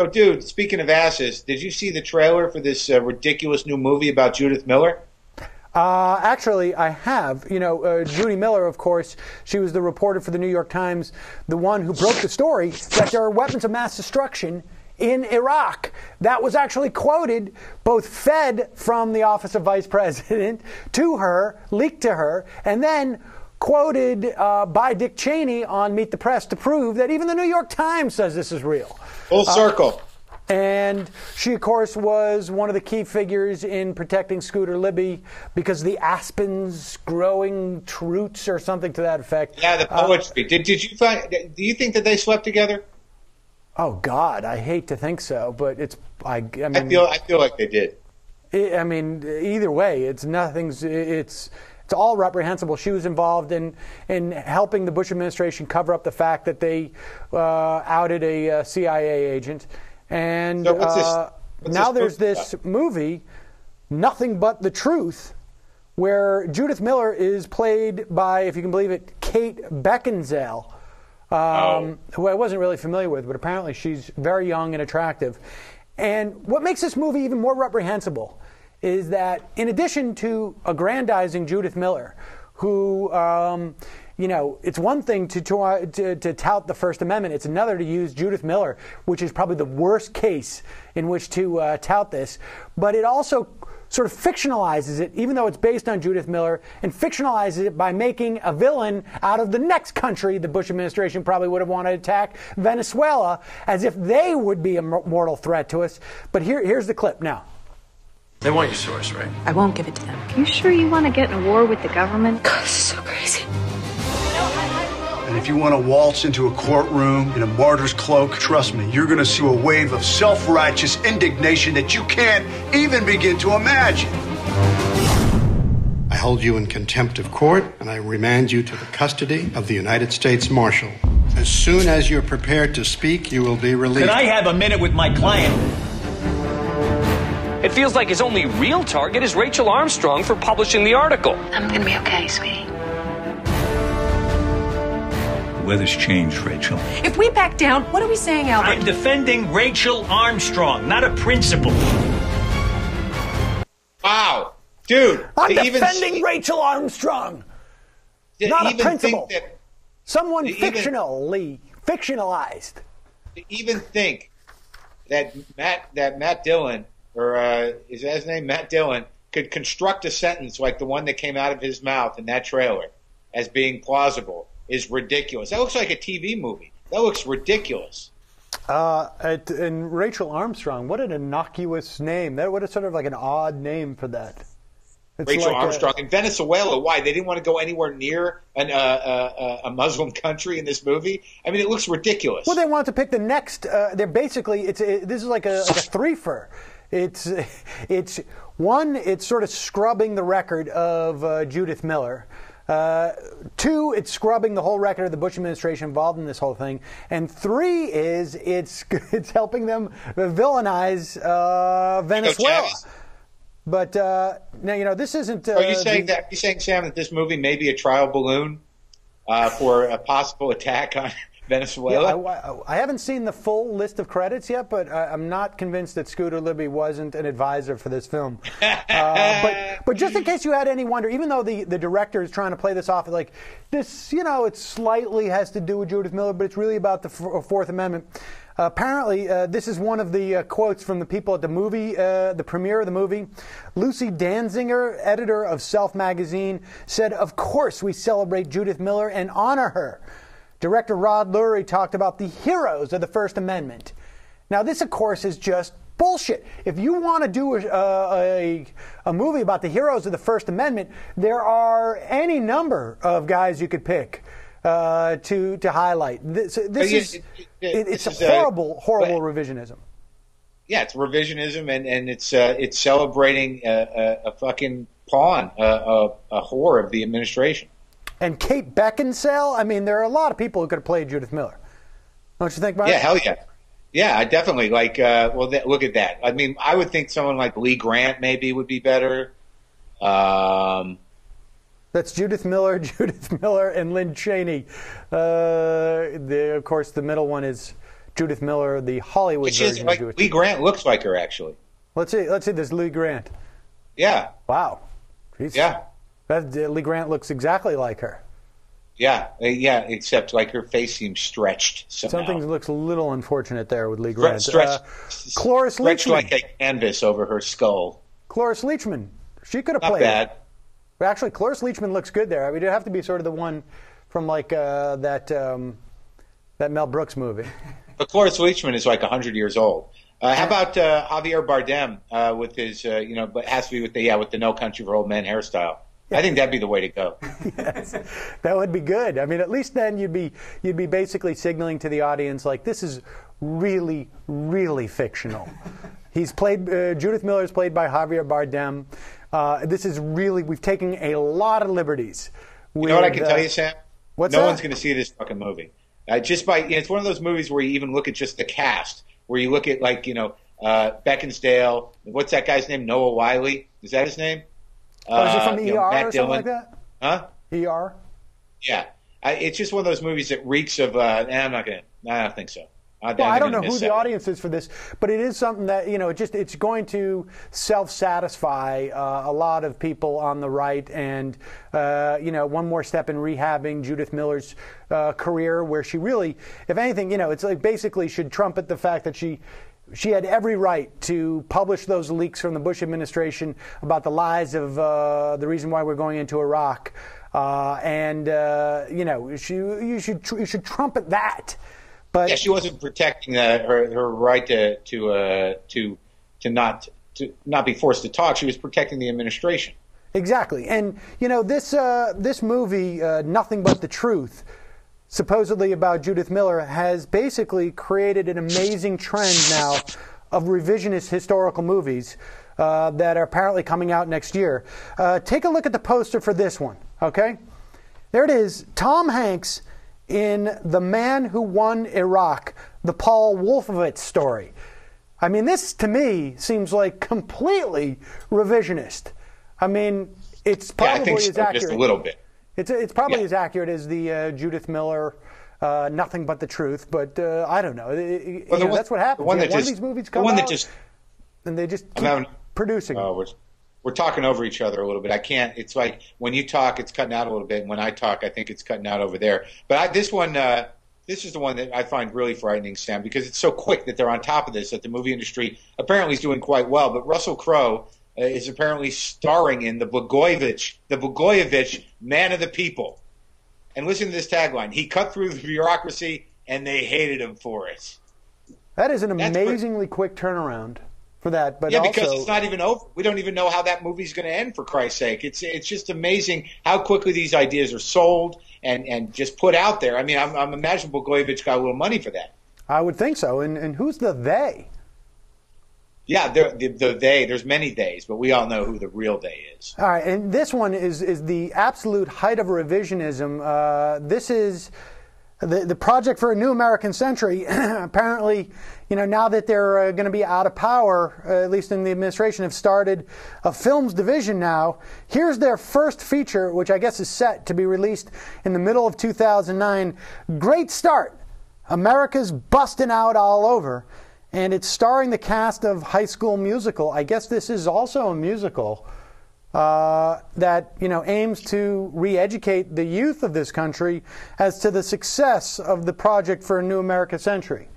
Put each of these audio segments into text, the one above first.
So, dude, speaking of asses, did you see the trailer for this uh, ridiculous new movie about Judith Miller? Uh, actually, I have. You know, uh, Judy Miller, of course, she was the reporter for the New York Times, the one who broke the story that there are weapons of mass destruction in Iraq. That was actually quoted, both fed from the Office of Vice President to her, leaked to her, and then quoted uh, by Dick Cheney on Meet the Press to prove that even the New York Times says this is real. Full circle. And she, of course, was one of the key figures in protecting Scooter Libby because the aspens growing roots or something to that effect. Yeah, the poetry. Uh, did, did you find? Do you think that they slept together? Oh God, I hate to think so, but it's I. I mean, I feel I feel like they did. I mean, either way, it's nothing's. It's it's all reprehensible. She was involved in in helping the Bush administration cover up the fact that they uh, outed a, uh, CIA agent, and so what's this, uh, what's now this there's this movie, Nothing But the Truth, where Judith Miller is played by, if you can believe it, Kate Beckinsale. Um, oh. Who I wasn't really familiar with, but apparently she's very young and attractive. And what makes this movie even more reprehensible is that in addition to aggrandizing Judith Miller, who, um, you know, it's one thing to, to, to, to, tout the First Amendment, it's another to use Judith Miller, which is probably the worst case in which to uh, tout this. But it also sort of fictionalizes it, even though it's based on Judith Miller, and fictionalizes it by making a villain out of the next country the Bush administration probably would have wanted to attack, Venezuela, as if they would be a mortal threat to us. But here, here's the clip now. They want your source, right? I won't give it to them. Are you sure you want to get in a war with the government? God, this is so crazy. And if you want to waltz into a courtroom in a martyr's cloak, trust me, you're going to see a wave of self righteous indignation that you can't even begin to imagine. I hold you in contempt of court and I remand you to the custody of the United States Marshal. As soon as you're prepared to speak, you will be released. Can I have a minute with my client? It feels like his only real target is Rachel Armstrong for publishing the article. I'm gonna be okay, sweetie. The weather's changed, Rachel. If we back down, what are we saying, Albert? I'm defending Rachel Armstrong, not a principal. Wow. Dude, I'm defending even, Rachel Armstrong, not a principal. That, Someone fictionally even, fictionalized. To even think that Matt that Matt Dillon or uh, is that his name, Matt Dillon, could construct a sentence like the one that came out of his mouth in that trailer as being plausible is ridiculous. That looks like a TV movie. That looks ridiculous. Uh, and Rachel Armstrong, what an innocuous name. That what is sort of like an odd name for that. It's Rachel like Armstrong a, in Venezuela. Why they didn't want to go anywhere near an, uh, uh, a Muslim country in this movie? I mean, it looks ridiculous. Well, they wanted to pick the next. Uh, they're basically it's it, this is like a, like a threefer. It's it's one. It's sort of scrubbing the record of uh, Judith Miller. Uh, two, it's scrubbing the whole record of the Bush administration involved in this whole thing. And three is it's it's helping them villainize uh, Venezuela. But uh, now you know this isn't. Are you uh, saying the, that? Are you saying Sam that this movie may be a trial balloon uh, for a possible attack on Venezuela. Yeah, I, I, haven't seen the full list of credits yet, but I, am not convinced that Scooter Libby wasn't an advisor for this film. uh, but, but just in case you had any wonder, even though the, the director is trying to play this off like this, you know, it slightly has to do with Judith Miller, but it's really about the F- Fourth Amendment. Uh, apparently, uh, this is one of the uh, quotes from the people at the movie, uh, the premiere of the movie. Lucy Danziger, editor of Self magazine, said, Of course, we celebrate Judith Miller and honor her. Director Rod Lurie talked about the heroes of the First Amendment. Now, this, of course, is just bullshit. If you want to do a, a, a, movie about the heroes of the First Amendment, there are any number of guys you could pick uh, to to highlight. This, this is it, it, it's a horrible, a, horrible revisionism. Yeah, it's revisionism, and and it's uh, it's celebrating a, a, fucking pawn, a, a, a whore of the administration. And Kate Beckinsale, I mean, there are a lot of people who could have played Judith Miller. Don't you think, Mike? Yeah, hell yeah. Yeah, I definitely like. Uh, well, th- look at that. I mean, I would think someone like Lee Grant maybe would be better. Um, That's Judith Miller, Judith Miller, and Lynn Cheney. Uh, the, of course, the middle one is Judith Miller, the Hollywood Which is version like of Judith. Lee Grant looks like her actually. Let's see. Let's see. There's Lee Grant. Yeah, Wow. Jeez. yeah, That, Lee Grant looks exactly like her. yeah, uh, yeah. Except like her face seems stretched somehow. Something looks a little unfortunate there with Lee Grant. stretched, Uh, Cloris stretched Leachman. like a canvas over her skull. Cloris Leachman. She could have Not played. bad. But actually, Cloris Leachman looks good there. I mean, it'd have to be sort of the one from like uh, that um, that Mel Brooks movie. But Cloris Leachman is like hundred years old. Uh, how about uh, Javier Bardem uh, with his, uh, you know, but has to be with the yeah with the No Country for Old Men hairstyle. I think that'd be the way to go. yes, That would be good. I mean, at least then you'd be you'd be basically signaling to the audience like this is really really fictional. He's played uh, Judith Miller is played by Javier Bardem. Uh, this is really we've taken a lot of liberties. You know what I can uh, tell you, Sam? what's no that? one's going to see this fucking movie. Uh, just by you know, it's one of those movies where you even look at just the cast, where you look at like you know uh, Beckinsale. What's that guy's name? Noah Wyle. Is that his name? Oh, is he Uh, from ER you know, or something Dillon. like that? Huh? ER. Yeah. I, it's just one of those movies that reeks of. Uh, nah, I'm not gonna. I don't think so. I, Well, I don't know who the audience is for this, but it is something that you know. It just it's going to self-satisfy uh, a lot of people on the right, and uh, you know, one more step in rehabbing Judith Miller's uh, career, where she really, if anything, you know, it's like basically should trumpet the fact that she. She had every right to publish those leaks from the Bush administration about the lies of uh, the reason why we're going into Iraq, uh, and uh, you know, she, you should you should trumpet that. But Yeah, she wasn't protecting uh, her her right to to uh, to to not to not be forced to talk. She was protecting the administration. Exactly, and you know this uh, this movie, uh, nothing but the truth, supposedly about Judith Miller, has basically created an amazing trend now of revisionist historical movies uh, that are apparently coming out next year. Uh, take a look at the poster for this one. Okay, there it is. Tom Hanks in The Man Who Won Iraq, the Paul Wolfowitz story. I mean, this to me seems like completely revisionist. I mean, it's Yeah, I probably think as so, accurate. just a little bit. It's it's probably Yeah. as accurate as the uh, Judith Miller. Uh, nothing but the truth, but uh, I don't know. It- it- you Well, know, one- that's what happens. one know, one just- of these movies the come one that out, just- and they just keep having- producing. Oh, we're we're talking over each other a little bit. I can't. It's like when you talk, it's cutting out a little bit. And when I talk, I think it's cutting out over there. But I, this one, uh, this is the one that I find really frightening, Sam, because it's so quick that they're on top of this. That the movie industry apparently is doing quite well. But Russell Crowe Uh, is apparently starring in the Blagojevich, the Blagojevich Man of the People. And listen to this tagline: He cut through the bureaucracy, and they hated him for it. that is an That's amazingly quick turnaround for that. But yeah, also, because it's not even over. We don't even know how that movie's going to end. For Christ's sake, it's it's just amazing how quickly these ideas are sold and and just put out there. I mean, I'm, I'm imagining Blagojevich got a little money for that. I would think so. And and who's the they? Yeah, the, the, the they. There's many days, but we all know who the real day is. All right, and this one is is the absolute height of revisionism. Uh, this is the the project for a new American century. Apparently, you know, now that they're uh, going to be out of power, uh, at least in the administration, have started a films division now. Here's their first feature, which I guess is set to be released in the middle of 2009. Great start. America's busting out all over. And it's starring the cast of High School Musical. I guess this is also a musical uh, that you know aims to re-educate the youth of this country as to the success of the project for a new American century,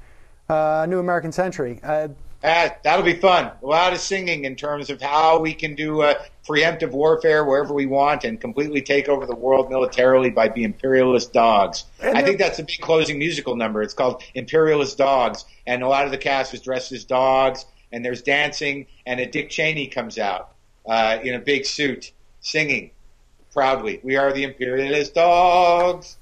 uh, new American century. Uh, Ah, that'll be fun. A lot of singing in terms of how we can do uh, preemptive warfare wherever we want and completely take over the world militarily by being imperialist dogs. And I think that's a big closing musical number. It's called Imperialist Dogs, and a lot of the cast is dressed as dogs, and there's dancing, and a Dick Cheney comes out uh, in a big suit singing proudly. We are the imperialist dogs.